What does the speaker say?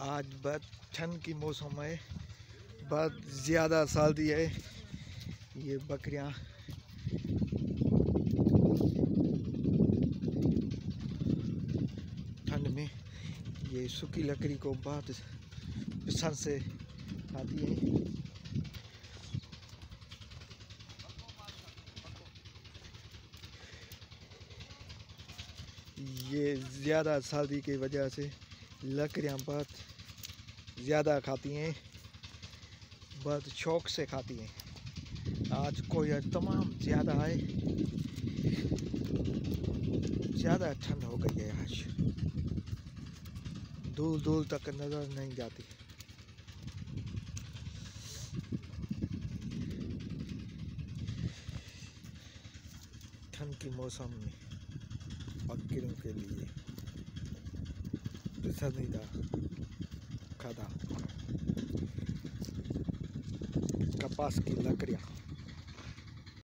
आज बहुत ठंड की मौसम है। बहुत ज़्यादा सर्दी है। ये बकरियाँ। ठंड में ये सूखी लकड़ी को बहुत पसंद से खाती है। ये ज़्यादा सर्दी की वजह से लकड़ियाँ बहुत ज़्यादा खाती हैं, बहुत शौक से खाती हैं। आज कोई तमाम ज़्यादा है, ज़्यादा ठंड हो गई है आज। दूर दूर तक नज़र नहीं जाती। ठंड के मौसम में बकरियों के लिए। पसंदीदा खादा कपास की लकड़ियाँ